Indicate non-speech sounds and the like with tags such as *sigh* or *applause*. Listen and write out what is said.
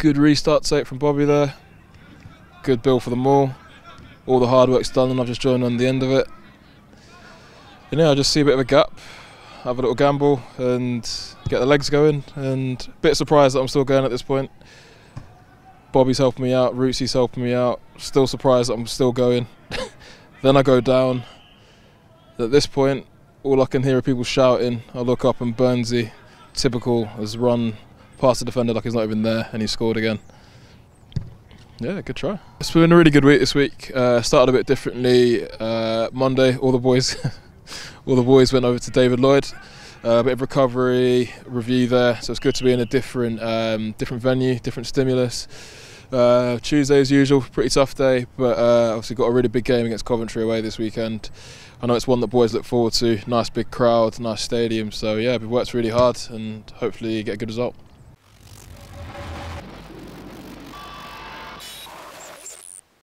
Good restart take from Bobby there. Good bill for them all. All the hard work's done, and I've just joined on the end of it. And yeah, I just see a bit of a gap, have a little gamble, and get the legs going. And a bit surprised that I'm still going at this point. Bobby's helping me out, Rootsy's helping me out. Still surprised that I'm still going. *laughs* then I go down. At this point, all I can hear are people shouting. I look up and Burnsy, typical, has run past the defender like he's not even there, and he scored again. Yeah, good try. It's been a really good week this week. Uh, started a bit differently. Uh, Monday, all the boys, *laughs* all the boys went over to David Lloyd. Uh, a bit of recovery review there, so it's good to be in a different, um, different venue, different stimulus. Uh, Tuesday, as usual, pretty tough day, but uh, obviously got a really big game against Coventry away this weekend. I know it's one that boys look forward to. Nice big crowd, nice stadium. So yeah, we've worked really hard and hopefully get a good result.